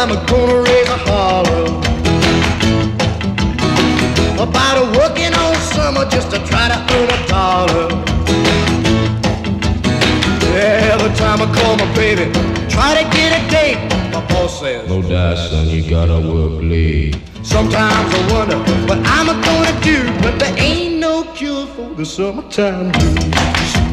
I'm gonna raise a holler about a working all summer just to try to earn a dollar. Yeah, Every time I call my baby, try to get a date. My boss says, No die, son, you gotta work late. Sometimes I wonder what I'm gonna do, but there ain't no cure for the summertime blues.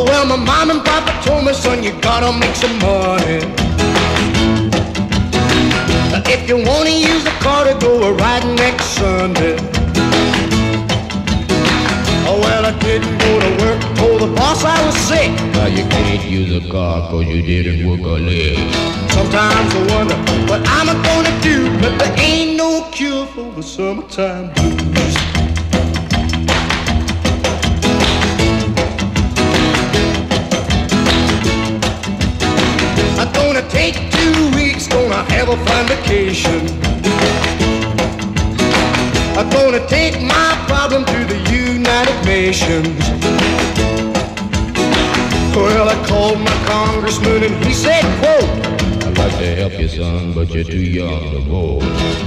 Oh well, my mom and papa told me, son, you gotta make some money. If you wanna use the car to go a ride next Sunday. Oh well, I didn't go to work, told the boss I was sick. Now you can't use a car cause you didn't work a leg. Sometimes I wonder what I'm gonna do, but there ain't no cure for the summertime blues. Have a fun vacation. I'm gonna take my problem to the United Nations. Well, I called my congressman and he said, quote, I'd like to help you, son, but you're too young to vote.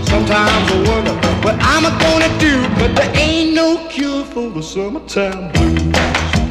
Sometimes I wonder what I'm gonna do, but there ain't no cure for the summertime blues.